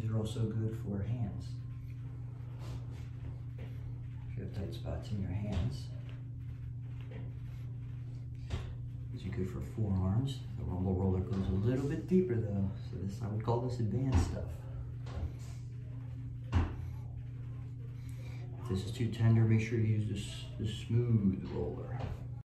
These are also good for hands. If you have tight spots in your hands. These are good for forearms. The rumble roller goes a little bit deeper though, so this I would call this advanced stuff. If this is too tender, make sure you use this, this smooth roller.